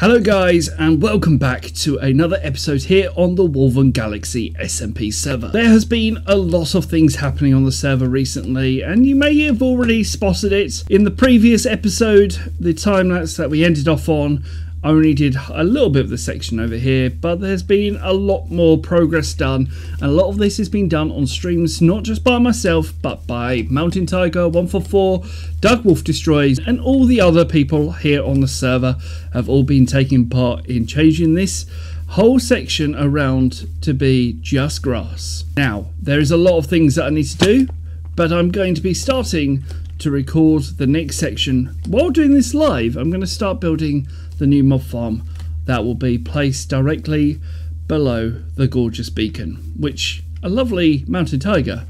Hello guys and welcome back to another episode here on the Wolven Galaxy SMP server. There has been a lot of things happening on the server recently and you may have already spotted it. In the previous episode, the time lapse that we ended off on, only did a little bit of the section over here, but there's been a lot more progress done, and a lot of this has been done on streams not just by myself, but by Mountain Tiger 144, Doug Wolf Destroys, and all the other people here on the server have all been taking part in changing this whole section around to be just grass. Now, there is a lot of things that I need to do, but I'm going to be starting to record the next section while doing this live. I'm going to start building the new mob farm that will be placed directly below the gorgeous beacon, which a lovely mountain tiger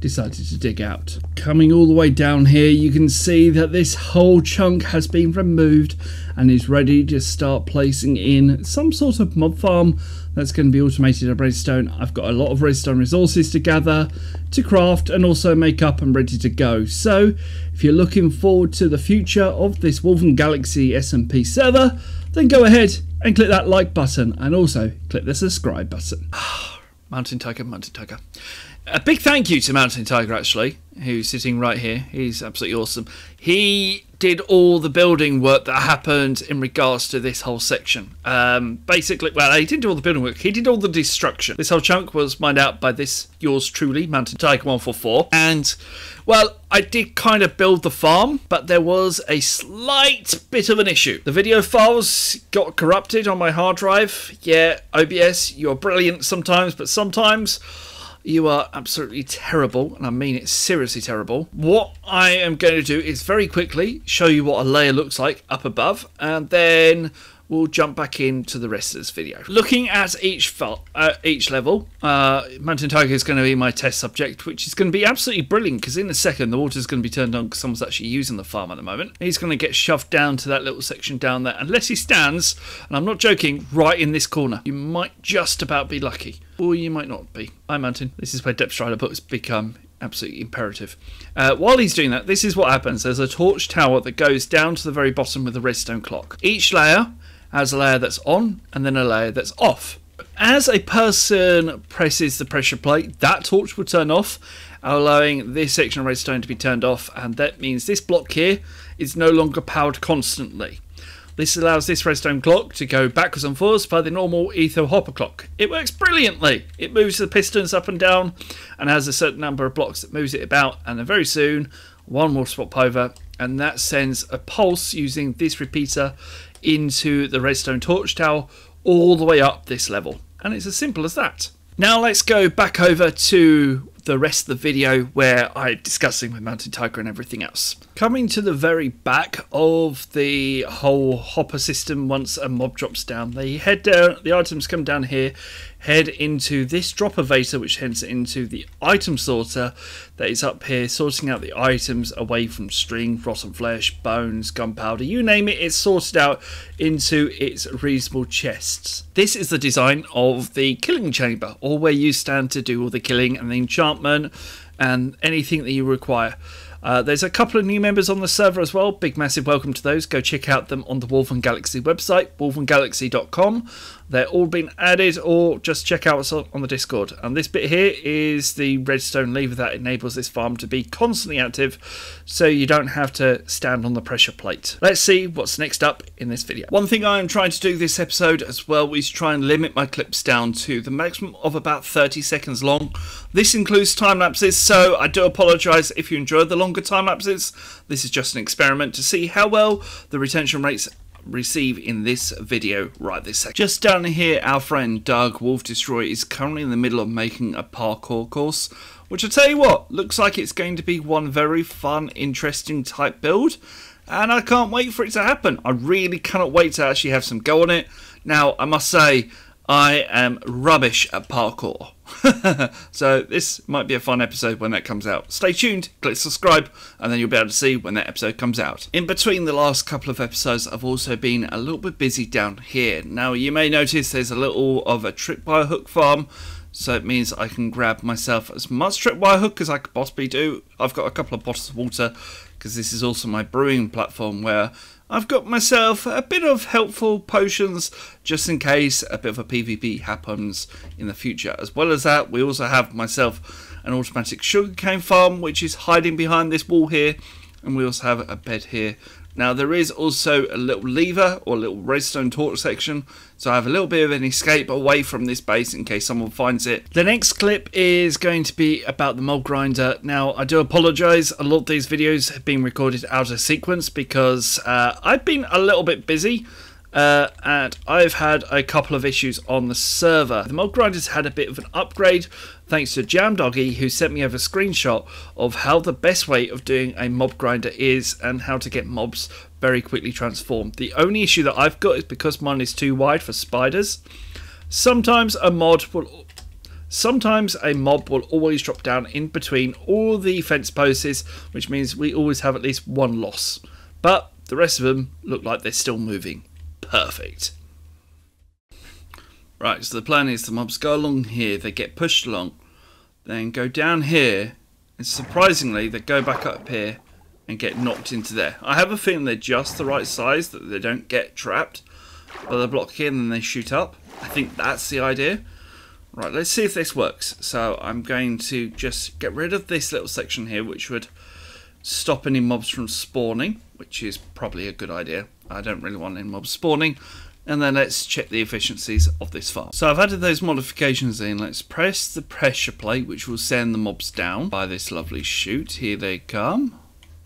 decided to dig out. Coming all the way down here, you can see that this whole chunk has been removed and is ready to start placing in some sort of mob farm that's going to be automated at redstone. I've got a lot of redstone resources to gather, to craft and also make up and ready to go. So if you're looking forward to the future of this Wolven Galaxy SMP server, then go ahead and click that like button and also click the subscribe button. Ah, Mountain Tiger, Mountain Tiger. A big thank you to Mountain Tiger actually, who's sitting right here. He's absolutely awesome. He did all the building work that happened in regards to this whole section. Um, basically, well, he didn't do all the building work. He did all the destruction. This whole chunk was mined out by this yours truly, Mountain Tiger 144. And, well, I did kind of build the farm, but there was a slight bit of an issue. The video files got corrupted on my hard drive. Yeah, OBS, you're brilliant sometimes, but sometimes you are absolutely terrible, and I mean it seriously terrible. What I am going to do is very quickly show you what a layer looks like up above, and then we'll jump back into the rest of this video. Looking at each uh, each level, uh, Mountain Tiger is going to be my test subject, which is going to be absolutely brilliant because in a second the water is going to be turned on because someone's actually using the farm at the moment. He's going to get shoved down to that little section down there, unless he stands, and I'm not joking, right in this corner. You might just about be lucky, or you might not be. Hi Mountain, this is where Depth Strider books become absolutely imperative. Uh, while he's doing that, this is what happens. There's a torch tower that goes down to the very bottom with a redstone clock. Each layer has a layer that's on and then a layer that's off. As a person presses the pressure plate, that torch will turn off, allowing this section of redstone to be turned off, and that means this block here is no longer powered constantly. This allows this redstone clock to go backwards and forwards by the normal ether hopper clock. It works brilliantly. It moves the pistons up and down and has a certain number of blocks that moves it about and then very soon one will swap over and that sends a pulse using this repeater into the redstone torch tower all the way up this level. And it's as simple as that. Now let's go back over to the rest of the video where I'm discussing with Mountain Tiger and everything else. Coming to the very back of the whole hopper system once a mob drops down, they head down, the items come down here, head into this drop elevator which heads into the item sorter that is up here sorting out the items away from string, rotten flesh, bones, gunpowder, you name it, it's sorted out into its reasonable chests. This is the design of the killing chamber, or where you stand to do all the killing and the enchantment and anything that you require. Uh, there's a couple of new members on the server as well. Big, massive welcome to those. Go check out them on the Wolven Galaxy website, wolvengalaxy.com. They're all been added, or just check out us on the Discord. And this bit here is the redstone lever that enables this farm to be constantly active, so you don't have to stand on the pressure plate. Let's see what's next up in this video. One thing I am trying to do this episode as well is try and limit my clips down to the maximum of about 30 seconds long. This includes time lapses, so I do apologise if you enjoy the longer time lapses. This is just an experiment to see how well the retention rates receive in this video right this second. Just down here, our friend Doug Wolf Destroy is currently in the middle of making a parkour course, which I tell you what, looks like it's going to be one very fun, interesting type build, and I can't wait for it to happen. I really cannot wait to actually have some go on it. Now, I must say, I am rubbish at parkour. so this might be a fun episode when that comes out. Stay tuned, click subscribe, and then you'll be able to see when that episode comes out. In between the last couple of episodes, I've also been a little bit busy down here. Now you may notice there's a little of a tripwire hook farm, so it means I can grab myself as much tripwire hook as I could possibly do. I've got a couple of bottles of water because this is also my brewing platform where I've got myself a bit of helpful potions just in case a bit of a PvP happens in the future. As well as that, we also have myself an automatic sugarcane farm which is hiding behind this wall here and we also have a bed here now there is also a little lever or a little redstone torch section so I have a little bit of an escape away from this base in case someone finds it. The next clip is going to be about the mob grinder. Now I do apologise, a lot of these videos have been recorded out of sequence because uh, I've been a little bit busy. Uh, and I've had a couple of issues on the server. The mob grinder's had a bit of an upgrade thanks to Jamdoggy who sent me over a screenshot of how the best way of doing a mob grinder is and how to get mobs very quickly transformed. The only issue that I've got is because mine is too wide for spiders. Sometimes a mod will Sometimes a mob will always drop down in between all the fence posts, which means we always have at least one loss. But the rest of them look like they're still moving. Perfect. Right, so the plan is the mobs go along here, they get pushed along, then go down here, and surprisingly they go back up here and get knocked into there. I have a feeling they're just the right size, that they don't get trapped by the block here and then they shoot up. I think that's the idea. Right, let's see if this works. So I'm going to just get rid of this little section here, which would stop any mobs from spawning, which is probably a good idea. I don't really want any mobs spawning. And then let's check the efficiencies of this farm. So I've added those modifications in. Let's press the pressure plate, which will send the mobs down by this lovely chute. Here they come.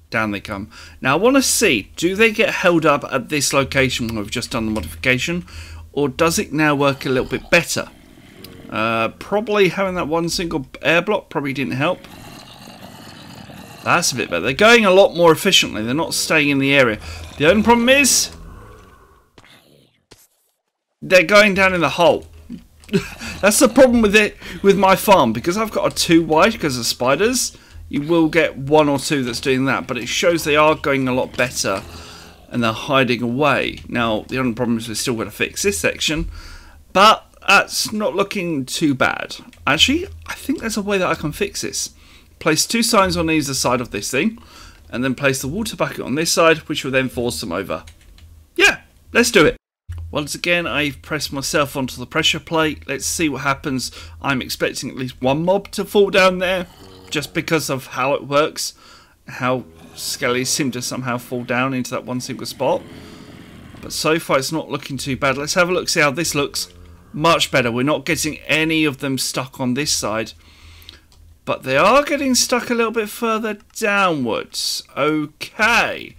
Down they come. Now I want to see, do they get held up at this location when we've just done the modification? Or does it now work a little bit better? Uh, probably having that one single air block probably didn't help. That's a bit better. They're going a lot more efficiently. They're not staying in the area. The only problem is... They're going down in the hole. That's the problem with it with my farm. Because I've got a too wide because of spiders, you will get one or two that's doing that. But it shows they are going a lot better and they're hiding away. Now, the only problem is we're still going to fix this section. But that's not looking too bad. Actually, I think there's a way that I can fix this. Place two signs on either side of this thing, and then place the water bucket on this side, which will then force them over. Yeah, let's do it. Once again, I've pressed myself onto the pressure plate. Let's see what happens. I'm expecting at least one mob to fall down there, just because of how it works. How skellies seem to somehow fall down into that one single spot. But so far, it's not looking too bad. Let's have a look, see how this looks. Much better. We're not getting any of them stuck on this side but they are getting stuck a little bit further downwards. Okay.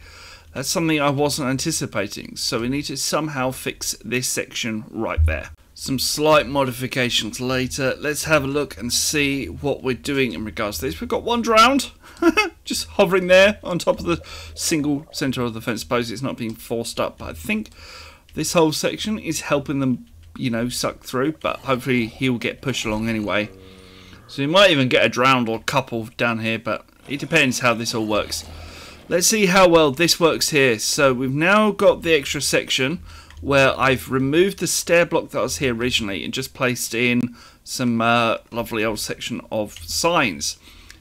That's something I wasn't anticipating, so we need to somehow fix this section right there. Some slight modifications later. Let's have a look and see what we're doing in regards to this. We've got one drowned, just hovering there on top of the single centre of the fence post. It's not being forced up, but I think this whole section is helping them, you know, suck through, but hopefully he'll get pushed along anyway. So you might even get a drowned or couple down here, but it depends how this all works. Let's see how well this works here. So we've now got the extra section where I've removed the stair block that was here originally and just placed in some uh, lovely old section of signs.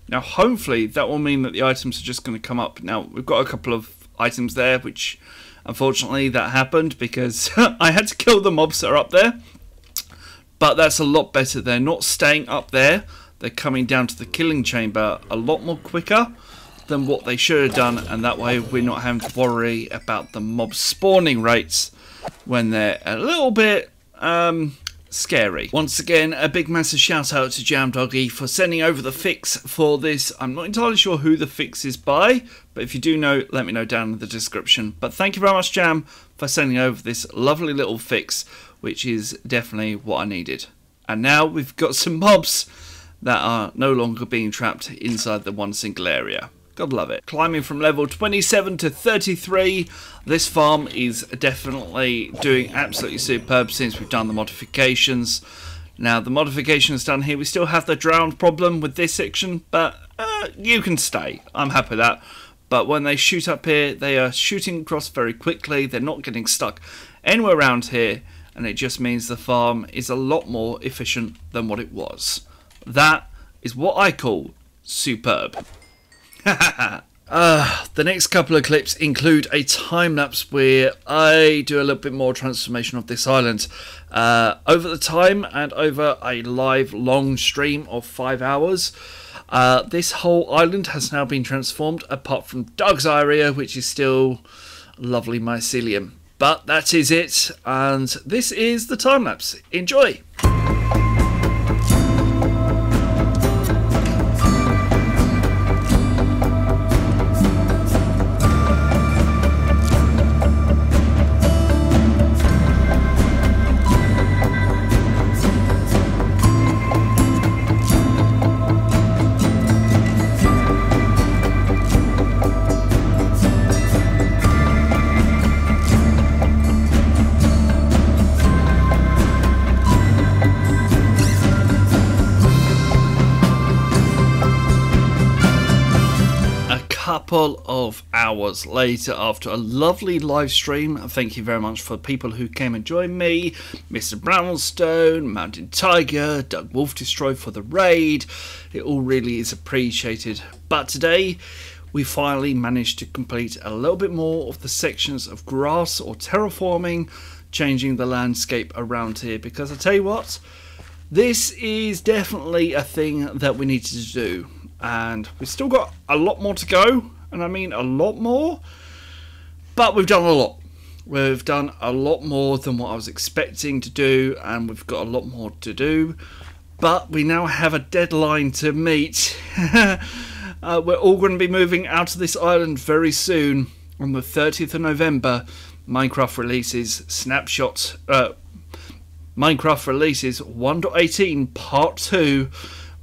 Now hopefully that will mean that the items are just going to come up. Now we've got a couple of items there which unfortunately that happened because I had to kill the mobs that are up there but that's a lot better. They're not staying up there. They're coming down to the killing chamber a lot more quicker than what they should have done. And that way we're not having to worry about the mob spawning rates when they're a little bit um, scary. Once again, a big massive shout out to Jam Doggy for sending over the fix for this. I'm not entirely sure who the fix is by, but if you do know, let me know down in the description. But thank you very much, Jam, for sending over this lovely little fix which is definitely what I needed. And now we've got some mobs that are no longer being trapped inside the one single area. God love it. Climbing from level 27 to 33, this farm is definitely doing absolutely superb since we've done the modifications. Now the modifications done here, we still have the drowned problem with this section, but uh, you can stay. I'm happy with that. But when they shoot up here, they are shooting across very quickly. They're not getting stuck anywhere around here and it just means the farm is a lot more efficient than what it was. That is what I call superb. Uh, the next couple of clips include a time lapse where I do a little bit more transformation of this island. Uh, over the time and over a live long stream of five hours, uh, this whole island has now been transformed, apart from Doug's area, which is still lovely mycelium. But that is it, and this is the time lapse. Enjoy! Hours later after a lovely live stream. Thank you very much for people who came and joined me Mr. Brownstone, Mountain Tiger, Doug Wolf Destroy for the raid. It all really is appreciated. But today, we finally managed to complete a little bit more of the sections of grass or terraforming, changing the landscape around here. Because I tell you what, this is definitely a thing that we needed to do and we've still got a lot more to go, and I mean a lot more, but we've done a lot. We've done a lot more than what I was expecting to do, and we've got a lot more to do, but we now have a deadline to meet. uh, we're all going to be moving out of this island very soon. On the 30th of November, Minecraft releases Snapshot. Uh, Minecraft releases 1.18 Part 2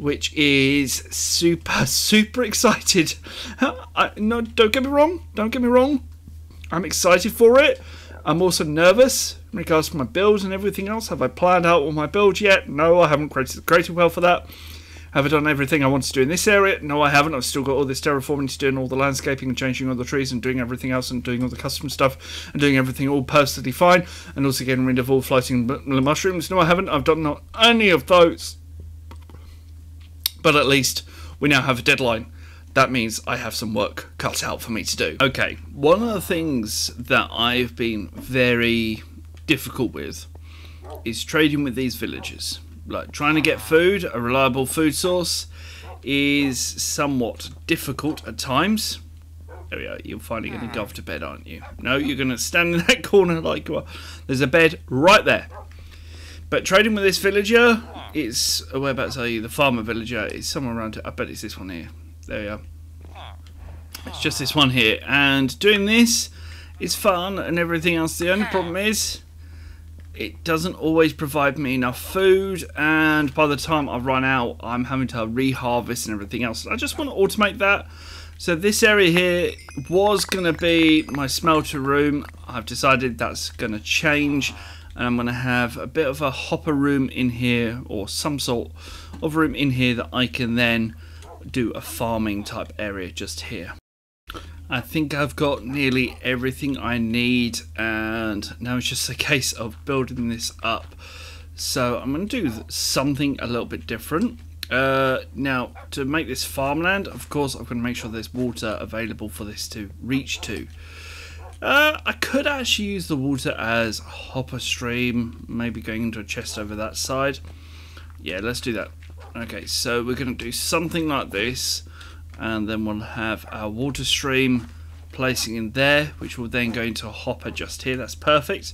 which is super, super excited. I, no, don't get me wrong. Don't get me wrong. I'm excited for it. I'm also nervous in regards to my build and everything else. Have I planned out all my builds yet? No, I haven't created, created well for that. Have I done everything I want to do in this area? No, I haven't. I've still got all this terraforming to do and all the landscaping and changing all the trees and doing everything else and doing all the custom stuff and doing everything all perfectly fine and also getting rid of all floating mushrooms. No, I haven't. I've done not any of those but at least we now have a deadline. That means I have some work cut out for me to do. Okay, one of the things that I've been very difficult with is trading with these villagers. Like trying to get food, a reliable food source, is somewhat difficult at times. There we are. You're finally going to go off to bed, aren't you? No, you're going to stand in that corner like you are. There's a bed right there. But trading with this villager, it's whereabouts are you? The farmer villager is somewhere around. I bet it's this one here. There we are. It's just this one here, and doing this is fun and everything else. The only problem is it doesn't always provide me enough food, and by the time I run out, I'm having to reharvest and everything else. I just want to automate that. So this area here was going to be my smelter room. I've decided that's going to change and I'm going to have a bit of a hopper room in here or some sort of room in here that I can then do a farming type area just here. I think I've got nearly everything I need and now it's just a case of building this up. So I'm going to do something a little bit different. Uh, now, to make this farmland, of course, I'm going to make sure there's water available for this to reach to. Uh, I could actually use the water as a hopper stream, maybe going into a chest over that side. Yeah, let's do that. Okay, so we're going to do something like this, and then we'll have our water stream placing in there, which will then go into a hopper just here. That's perfect,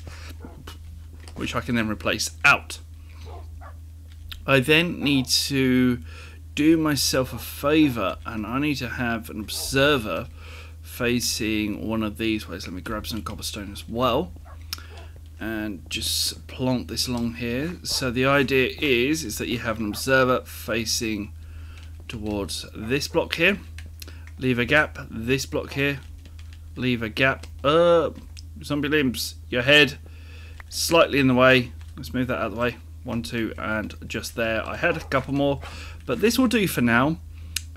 which I can then replace out. I then need to do myself a favour, and I need to have an observer facing one of these ways. Let me grab some cobblestone as well and just plant this along here. So the idea is is that you have an observer facing towards this block here. Leave a gap, this block here. Leave a gap. Uh, zombie limbs, your head slightly in the way. Let's move that out of the way. One, two, and just there. I had a couple more, but this will do for now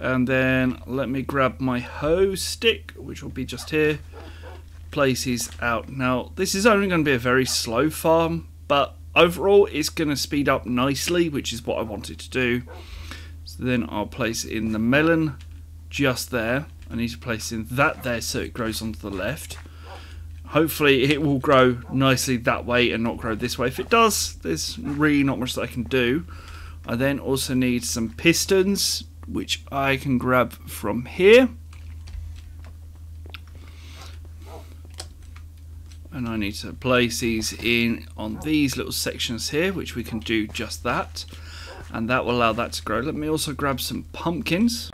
and then let me grab my hoe stick which will be just here places out now this is only going to be a very slow farm but overall it's going to speed up nicely which is what I wanted to do so then I'll place in the melon just there I need to place in that there so it grows onto the left. Hopefully it will grow nicely that way and not grow this way. If it does, there's really not much that I can do. I then also need some pistons, which I can grab from here. and I need to place these in on these little sections here which we can do just that and that will allow that to grow. Let me also grab some pumpkins.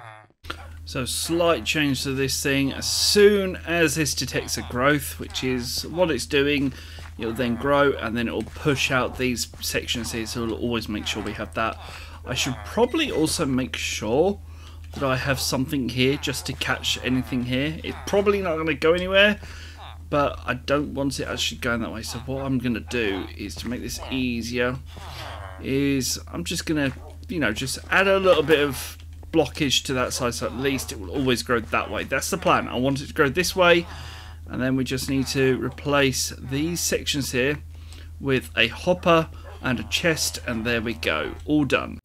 So slight change to this thing. As soon as this detects a growth, which is what it's doing, it'll then grow and then it'll push out these sections here. So it'll always make sure we have that. I should probably also make sure that I have something here just to catch anything here. It's probably not going to go anywhere, but I don't want it actually going that way. So what I'm going to do is to make this easier is I'm just going to, you know, just add a little bit of blockage to that side so at least it will always grow that way. That's the plan. I want it to grow this way and then we just need to replace these sections here with a hopper and a chest and there we go. All done.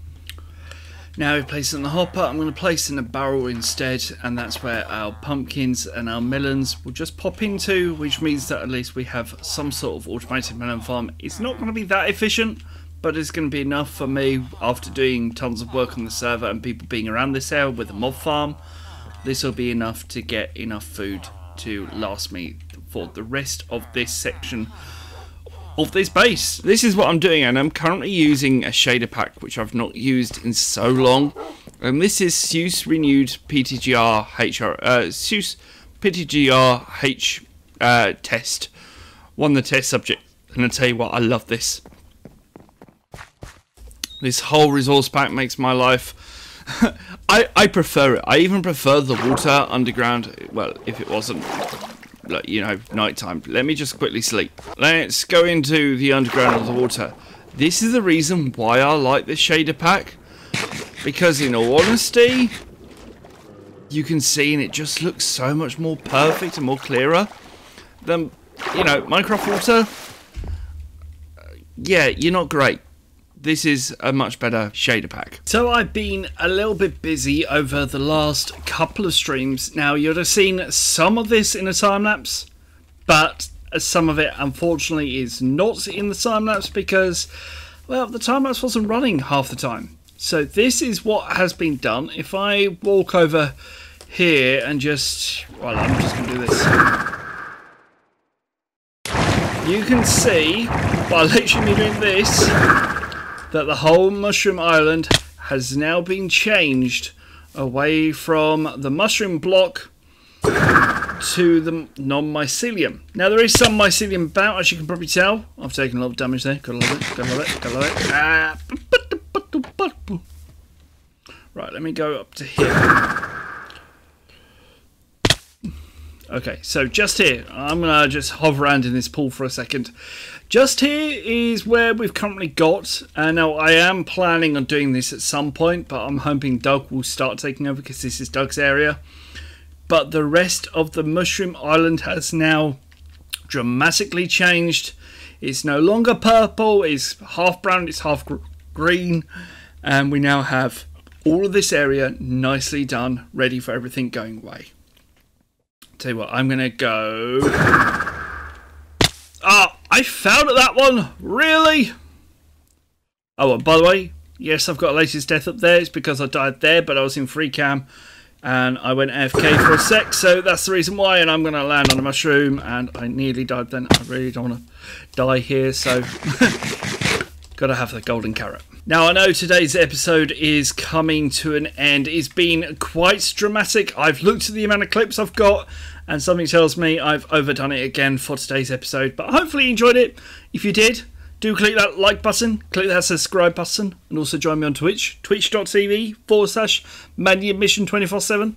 Now we place it in the hopper, I'm going to place in a barrel instead and that's where our pumpkins and our melons will just pop into which means that at least we have some sort of automated melon farm. It's not going to be that efficient but it's going to be enough for me after doing tons of work on the server and people being around this area with a mob farm. This will be enough to get enough food to last me for the rest of this section of this base. This is what I'm doing and I'm currently using a shader pack which I've not used in so long. And this is SEUS Renewed PTGR HR, uh, PTGR H uh, test. Won the test subject. And I tell you what, I love this. This whole resource pack makes my life. I I prefer it. I even prefer the water underground. Well, if it wasn't, like you know, nighttime. Let me just quickly sleep. Let's go into the underground of the water. This is the reason why I like this shader pack. Because in all honesty, you can see and it just looks so much more perfect and more clearer than, you know, Minecraft Water. Uh, yeah, you're not great this is a much better shader pack. So I've been a little bit busy over the last couple of streams. Now you'd have seen some of this in a time lapse, but some of it unfortunately is not in the time lapse because, well, the time lapse wasn't running half the time. So this is what has been done. If I walk over here and just, well, I'm just going to do this. You can see by literally me doing this that the whole Mushroom Island has now been changed away from the mushroom block to the non-mycelium. Now there is some mycelium about, as you can probably tell. I've taken a lot of damage there. Gotta love it. Gotta love it. Gotta love it. Ah. Right, let me go up to here. Okay, so just here, I'm gonna just hover around in this pool for a second. Just here is where we've currently got, and now I am planning on doing this at some point, but I'm hoping Doug will start taking over because this is Doug's area. But the rest of the Mushroom Island has now dramatically changed. It's no longer purple, it's half brown, it's half gr green, and we now have all of this area nicely done, ready for everything going away. Tell you what, I'm to go... I at that one. Really? Oh, and by the way, yes, I've got a latest death up there. It's because I died there, but I was in free cam and I went AFK for a sec, so that's the reason why. And I'm going to land on a mushroom, and I nearly died then. I really don't want to die here, so got to have the golden carrot. Now, I know today's episode is coming to an end. It's been quite dramatic. I've looked at the amount of clips I've got, and something tells me I've overdone it again for today's episode. But hopefully you enjoyed it. If you did, do click that like button, click that subscribe button, and also join me on Twitch, twitch.tv forward slash Mission 24 7.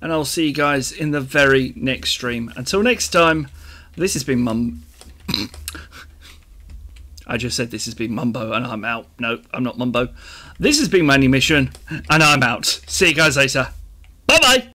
And I'll see you guys in the very next stream. Until next time, this has been Mum. I just said this has been Mumbo and I'm out. No, I'm not Mumbo. This has been Manumission and I'm out. See you guys later. Bye bye.